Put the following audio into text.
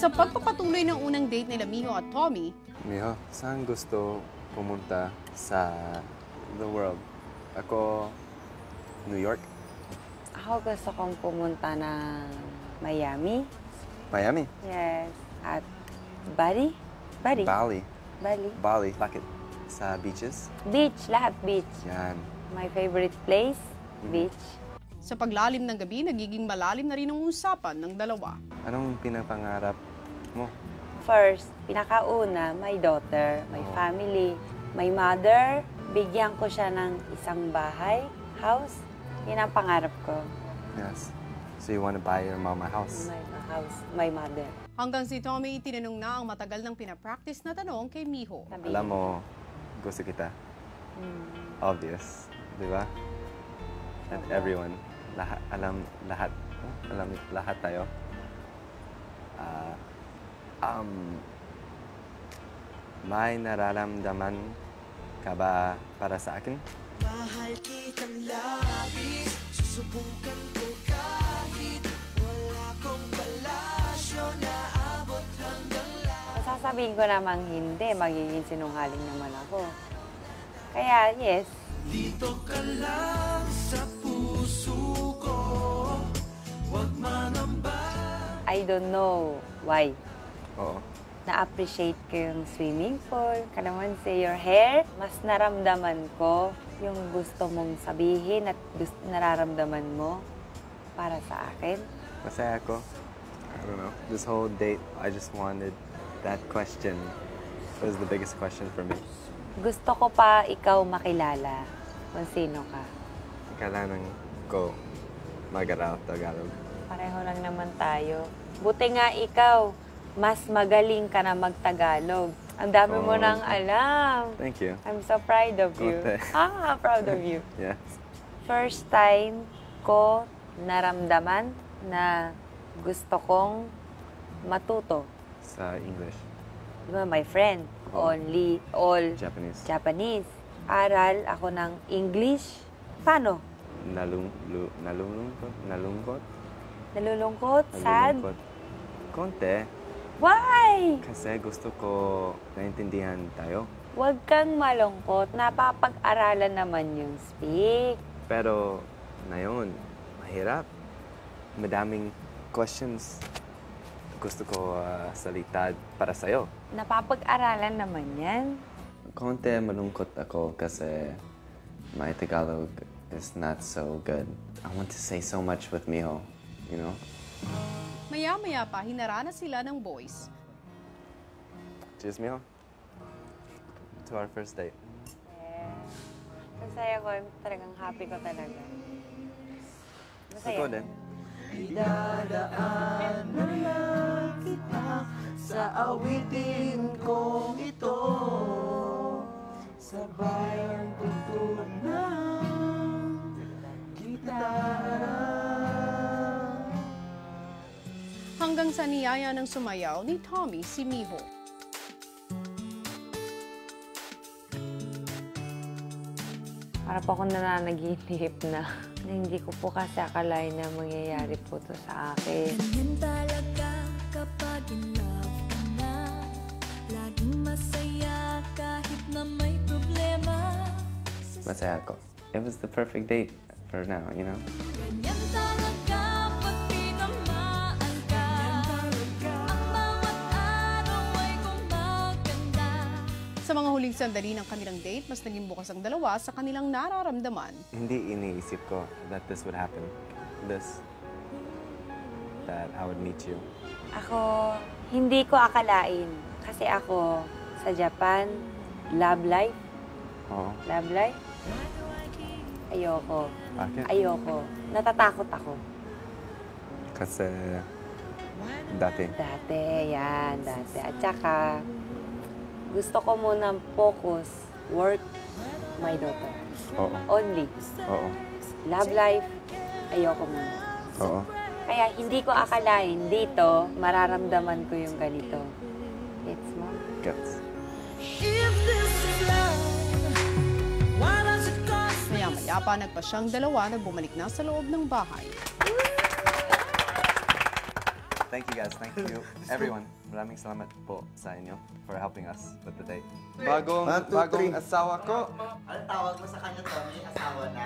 Sa pagpapatuloy ng unang date nila Miho at Tommy, Miho, saan gusto pumunta sa the world? Ako, New York, Ako gusto kong pumunta ng Miami. Miami, Yes. At Bali? Bali? Bali, Bali. Bali. Bakit? Sa beaches? Beach, lahat beach. Yan. My favorite place, beach. Sa paglalim ng gabi, nagiging malalim na rin ang usapan ng dalawa. Anong pinapangarap mo? First, pinakauna, my daughter, my Oh. family, my mother. Bigyan ko siya ng isang bahay, house. Yan ang pangarap ko. Yes. So you want to buy your mom a house? My house, my mother. Hanggang si Tommy tinanong na ang matagal ng pinapractice na tanong kay Miho. Sabi, Alam mo, gusto kita. Hmm. Obvious. Di ba? And everyone. Lahat, alam lahat. Alam lahat tayo. Ah, um, may nararamdaman ka ba para sa akin? Mahal kitang labis Susubukan ko kahit Wala kong palasyo na abot hanggang lahat Sasabihin ko namang hindi, magiging sinungaling naman ako. Kaya, yes, Dito ka lang sa puso I don't know why. Oo. Na-appreciate ko yung swimming pool, kalamansi, your hair. Mas naramdaman ko yung gusto mong sabihin at gusto, nararamdaman mo para sa akin. Masaya ako. I don't know. This whole date, I just wanted that question. It was the biggest question for me. Gusto ko pa ikaw makilala kung sino ka. Kailangan ko mag-aral Tagalog. Pareho lang naman tayo. Buti nga ikaw, mas magaling ka na magtagalog. Ang dami mo Oh. nang alam. Thank you. I'm so proud of you. Konti. Ah, proud of you. Yes. First time ko naramdaman na gusto kong matuto. Sa English. Di ba, my friend, Oh. only, all Japanese. Japanese. Aral ako ng English. Paano? Nalung, lu, nalulungkot? Nalungkot? Nalulungkot? Sad? Nalulungkot. Konti. Why? Kasi gusto ko naintindihan tayo. Huwag kang malungkot. Napapag-aralan naman yung speak. Pero ngayon, mahirap. Madaming questions. Gusto ko ah, salita para sa'yo. Napapag-aralan naman yan. Konti malungkot ako kasi my Tagalog is not so good. I want to say so much with Miho, you know? Maya-maya pa, hinara na sila ng boys. Cheers, Miho. To our first date. Masaya ko. Talagang happy ko talaga. Masaya. Ikaw din. Idadaan na lang kita Sa awitin kong ito Sabay ang tugtog Hanggang sa niyaya ng sumayaw ni Tommy si Miho. Para po ako nananaginip na, na hindi ko po kasi akalain na mangyayari po to sa akin. Ganyan talaga kapag in love ka na Laging masaya kahit na may problema Masaya ako. It was the perfect date for now, you know? Sa mga huling sandali ng kanilang date, mas naging bukas ang dalawa sa kanilang nararamdaman. Hindi iniisip ko that this would happen. This. That I would meet you. Ako, hindi ko akalain. Kasi ako, sa Japan, love life. Oo. Love life? Ayoko. Bakit? Ayoko. Natatakot ako. Kasi dati. Dati, yan, dati. At saka, gusto ko munang focus, work, my daughter. Oo. Only. Oo. Love life, ayoko muna. Oo. Kaya hindi ko akalain dito, mararamdaman ko yung ganito. It's mo. Gets. If this is love Why does it cost me Maya-maya pa nagpa siyang dalawa na bumalik na sa loob ng bahay. Thank you guys. Thank you everyone. Maraming salamat po sa inyo for helping us with the date. Bagong One, two, bagong three. asawa ko. Ano tawag mo sa kanya, Tommy? Asawa na?